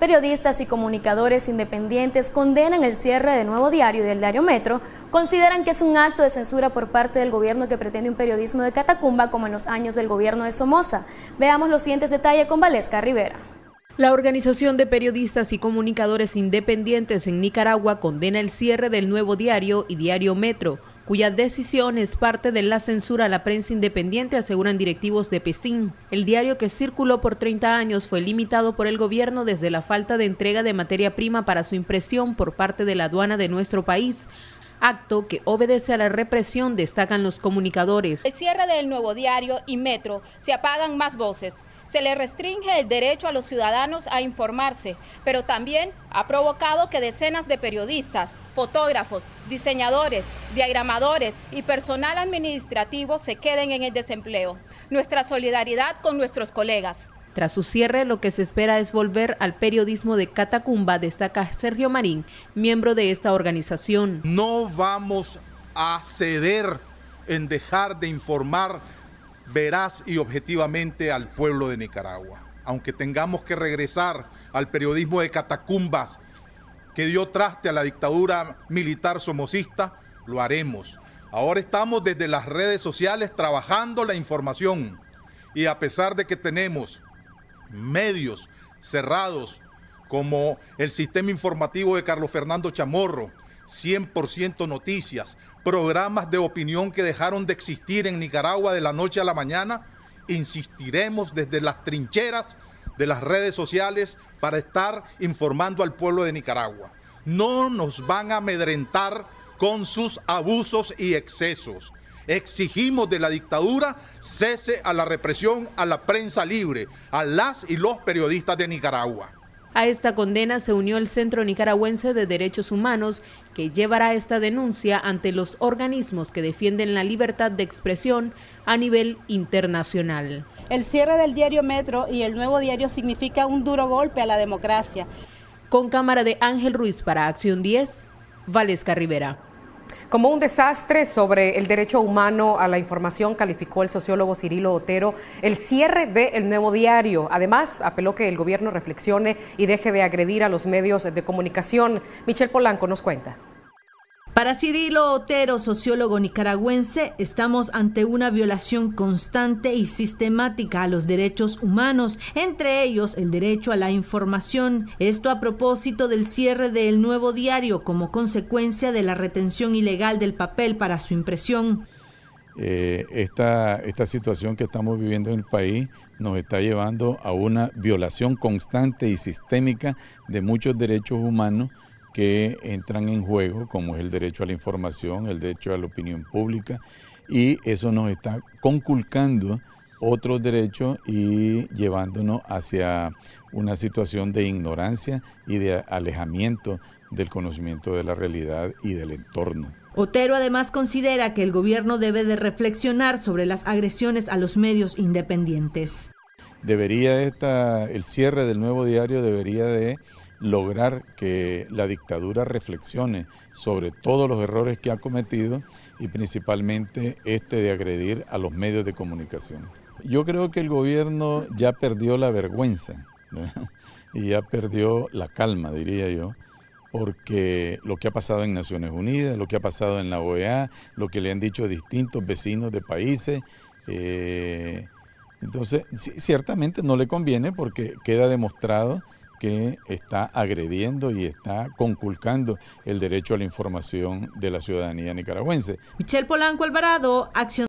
Periodistas y comunicadores independientes condenan el cierre del Nuevo Diario y del Diario Metro, consideran que es un acto de censura por parte del gobierno que pretende un periodismo de catacumba como en los años del gobierno de Somoza. Veamos los siguientes detalles con Valesca Rivera. La Organización de Periodistas y Comunicadores Independientes en Nicaragua condena el cierre del Nuevo Diario y Diario Metro, cuya decisión es parte de la censura a la prensa independiente, aseguran directivos de PESIN. El diario que circuló por 30 años fue limitado por el gobierno desde la falta de entrega de materia prima para su impresión por parte de la aduana de nuestro país acto que obedece a la represión, destacan los comunicadores. El cierre del nuevo diario y metro se apagan más voces. Se le restringe el derecho a los ciudadanos a informarse, pero también ha provocado que decenas de periodistas, fotógrafos, diseñadores, diagramadores y personal administrativo se queden en el desempleo. Nuestra solidaridad con nuestros colegas. Tras su cierre, lo que se espera es volver al periodismo de Catacumba, destaca Sergio Marín, miembro de esta organización. No vamos a ceder en dejar de informar veraz y objetivamente al pueblo de Nicaragua. Aunque tengamos que regresar al periodismo de catacumbas que dio traste a la dictadura militar somocista, lo haremos. Ahora estamos desde las redes sociales trabajando la información y a pesar de que tenemos medios cerrados como el sistema informativo de Carlos Fernando Chamorro, 100% noticias, programas de opinión que dejaron de existir en Nicaragua de la noche a la mañana, insistiremos desde las trincheras de las redes sociales para estar informando al pueblo de Nicaragua. No nos van a amedrentar con sus abusos y excesos. Exigimos de la dictadura cese a la represión a la prensa libre, a las y los periodistas de Nicaragua. A esta condena se unió el Centro Nicaragüense de Derechos Humanos, que llevará esta denuncia ante los organismos que defienden la libertad de expresión a nivel internacional. El cierre del diario Metro y el nuevo diario significa un duro golpe a la democracia. Con cámara de Ángel Ruiz para Acción 10, Valesca Rivera. Como un desastre sobre el derecho humano a la información, calificó el sociólogo Cirilo Otero el cierre del nuevo diario. Además, apeló que el gobierno reflexione y deje de agredir a los medios de comunicación. Michelle Polanco nos cuenta. Para Cirilo Otero, sociólogo nicaragüense, estamos ante una violación constante y sistemática a los derechos humanos, entre ellos el derecho a la información. Esto a propósito del cierre del nuevo diario como consecuencia de la retención ilegal del papel para su impresión. Eh, esta, esta situación que estamos viviendo en el país nos está llevando a una violación constante y sistémica de muchos derechos humanos que entran en juego, como es el derecho a la información, el derecho a la opinión pública, y eso nos está conculcando otros derechos y llevándonos hacia una situación de ignorancia y de alejamiento del conocimiento de la realidad y del entorno. Otero además considera que el gobierno debe de reflexionar sobre las agresiones a los medios independientes. Debería esta, el cierre del nuevo diario debería de lograr que la dictadura reflexione sobre todos los errores que ha cometido y principalmente este de agredir a los medios de comunicación. Yo creo que el gobierno ya perdió la vergüenza y ya perdió la calma, diría yo, porque lo que ha pasado en Naciones Unidas, lo que ha pasado en la OEA, lo que le han dicho distintos vecinos de países, eh, entonces ciertamente no le conviene porque queda demostrado que está agrediendo y está conculcando el derecho a la información de la ciudadanía nicaragüense. Michelle Polanco Alvarado, Acción